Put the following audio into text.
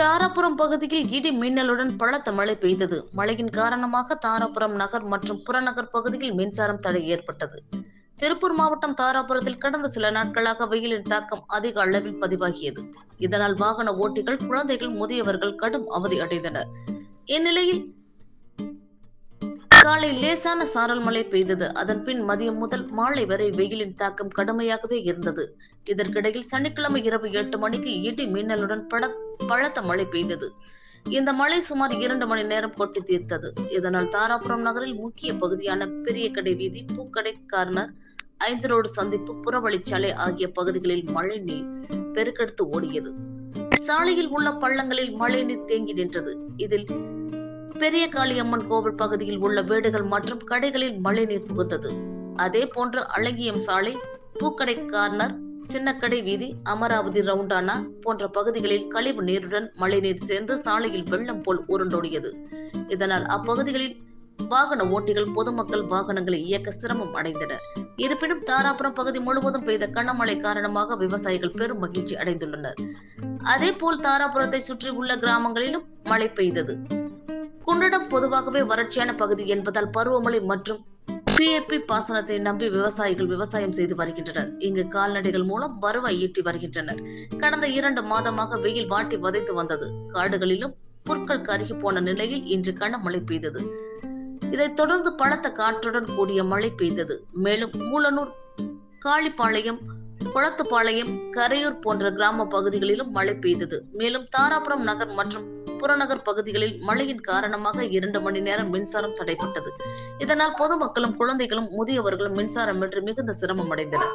தாராபுரம் பகுதியில் இடி மின்னலுடன் பலத்த மழை பெய்தது. மழையின் காரணமாக தாராபுரம் நகர் மற்றும் புறநகர் பகுதியில் மின்சாரம் தடை ஏற்பட்டது. திருப்பூர் மாவட்டம் தாராபுரத்தில் கடந்த சில நாட்களாக வெயிலின் தாக்கம் அதிக அளவில் பதிவாகியது. இதனால் வாகன ஓட்டிகள் குழந்தைகள் முதியவர்கள் கடும் அவதி அடைந்தனர். இந்நிலையில் காலை லேசான சாரல் மழை பெய்தது. அதன் பின் மதியம் முதல் மாலை வரை வெயிலின் தாக்கம் கடுமையாகவே இருந்தது. இதற்கிடையில் சனிக்கிழமை இரவு எட்டு மணிக்கு இடி மின்னலுடன் பட பலத்த மழை பெய்தது. இந்த மழை சுமார் இரண்டு மணி நேரம் கொட்டி தீர்த்தது. இதனால் தாராபுரம் நகரில் முக்கிய பகுதியான பெரிய கடை வீதி பூக்கடை கார்னர் ஐந்து ரோடு சந்திப்பு புறவழிச்சாலை ஆகிய பகுதிகளில் மழை நீர் பெருக்கெடுத்து ஓடியது. சாலையில் உள்ள பள்ளங்களில் மழை நீர் தேங்கி நின்றது. இதில் பெரிய காளியம்மன் கோவில் பகுதியில் உள்ள வீடுகள் மற்றும் கடைகளில் மழைநீர் புகுந்தது. அதே போன்று அழகியம் சாலை பூக்கடை கார்னர் சின்னக்கடை வீதி அமராவதி ரவுண்டானா போன்ற பகுதிகளில் கழிவு நீருடன் மழைநீர் சேர்ந்து சாலையில் வெள்ளம் போல் உருண்டோடியது. இதனால் அப்பகுதிகளில் வாகன ஓட்டிகள் பொதுமக்கள் வாகனங்களை இயக்க சிரமம் அடைந்தனர். இருப்பினும் தாராபுரம் பகுதி முழுவதும் பெய்த கனமழை காரணமாக விவசாயிகள் பெரும் மகிழ்ச்சி அடைந்துள்ளனர். அதே போல் தாராபுரத்தை சுற்றி உள்ள கிராமங்களிலும் மழை பெய்தது. குண்டடம் பொதுவாகவே வறட்சியான பகுதி என்பதால் பருவமழை மற்றும் பிஏபி பாசனத்தை நம்பி விவசாயிகள் விவசாயம் செய்து வருகின்றனர். இங்கு கால்நடைகள் மூலம் வருவாய் ஈட்டி வருகின்றனர். கடந்த இரண்டு மாதமாக வெயில் வாட்டி வதைத்து வந்தது. காடுகளிலும் புற்கள் கருகி போன நிலையில் இன்று கனமழை பெய்தது. இதைத் தொடர்ந்து பலத்த காற்றுடன் கூடிய மழை பெய்தது. மேலும் மூலனூர் காளிப்பாளையம் குளத்துப்பாளையம் கரையூர் போன்ற கிராம பகுதிகளிலும் மழை பெய்தது. மேலும் தாராபுரம் நகர் மற்றும் புறநகர் பகுதிகளில் மழையின் காரணமாக இரண்டு மணி நேரம் மின்சாரம் தடைப்பட்டது. இதனால் பொதுமக்களும் குழந்தைகளும் முதியவர்களும் மின்சாரம் மின்சாரமின்றி மிகுந்த சிரமம் அடைந்தனர்.